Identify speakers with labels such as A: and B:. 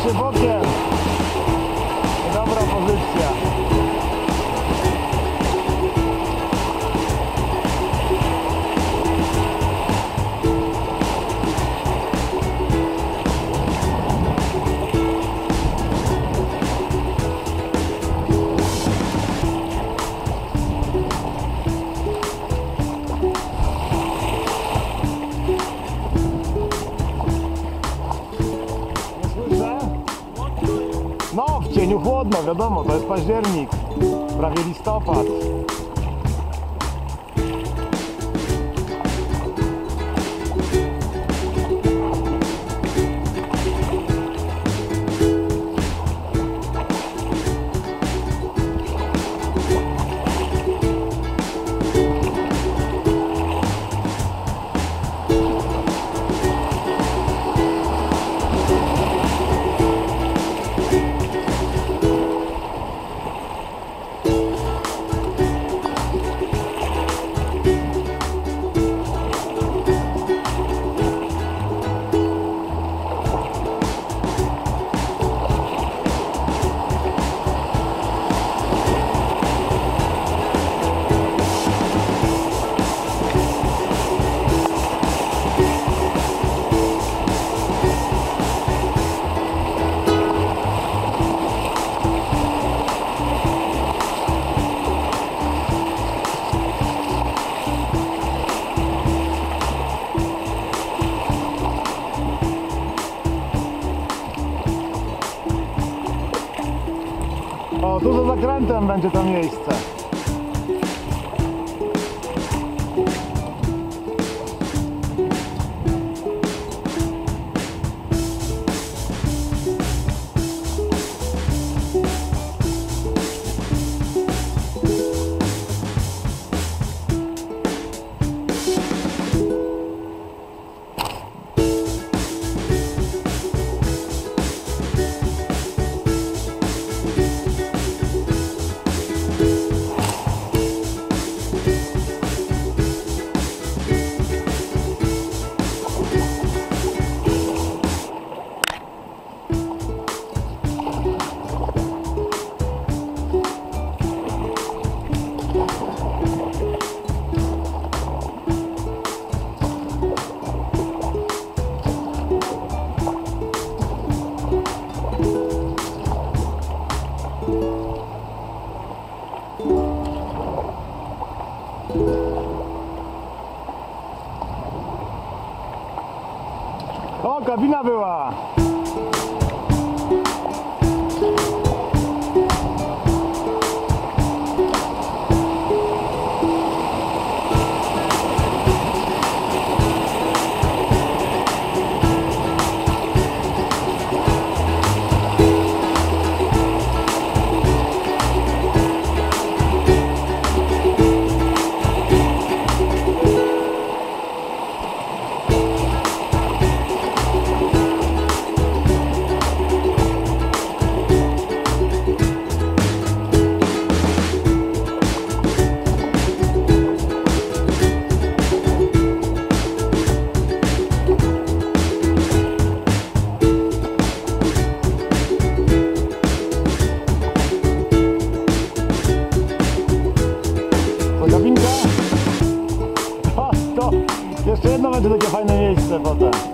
A: Bokiem. Chłodno, wiadomo, to jest październik, prawie listopad. Tu za zakrętem będzie to miejsce. O, kabina była! Będzie fajne miejsce potem.